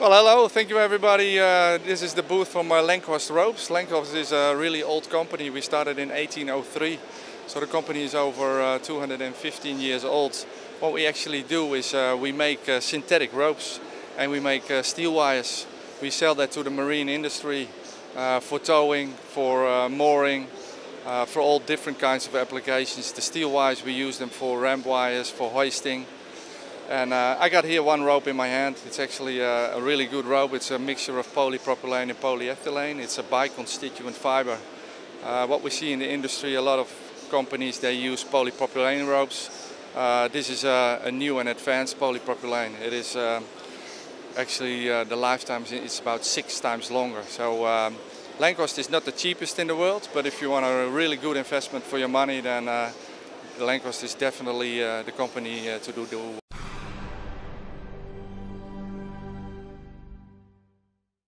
Well, hello, thank you everybody. Uh, this is the booth from uh, Ropes. Lankhorst is a really old company. We started in 1803, so the company is over uh, 215 years old. What we actually do is uh, we make uh, synthetic ropes and we make uh, steel wires. We sell that to the marine industry for towing, for mooring, for all different kinds of applications. The steel wires, we use them for ramp wires, for hoisting. And uh, I got here one rope in my hand. It's actually a, a, really good rope. It's a mixture of polypropylene and polyethylene. It's a biconstituent fiber. Uh, what we see in the industry, a lot of companies, they use polypropylene ropes. Uh, this is a, a, new and advanced polypropylene. It is uh, actually uh, the lifetime is about six times longer. So um, Lankhorst is not the cheapest in the world, but if you want a really good investment for your money, then uh, Lankhorst is definitely uh, the company uh, to do, do